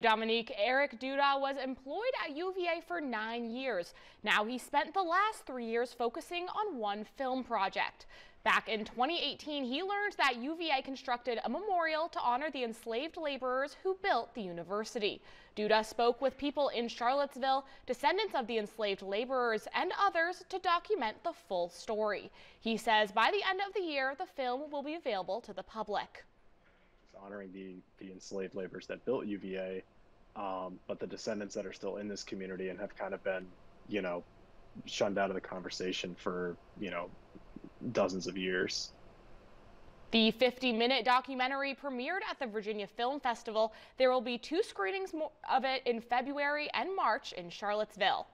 Dominique Eric Duda was employed at UVA for nine years. Now he spent the last three years focusing on one film project. Back in 2018, he learned that UVA constructed a memorial to honor the enslaved laborers who built the university. Duda spoke with people in Charlottesville, descendants of the enslaved laborers, and others to document the full story. He says by the end of the year, the film will be available to the public honoring the the enslaved laborers that built UVA, um, but the descendants that are still in this community and have kind of been, you know, shunned out of the conversation for you know dozens of years. The 50-minute documentary premiered at the Virginia Film Festival. There will be two screenings of it in February and March in Charlottesville.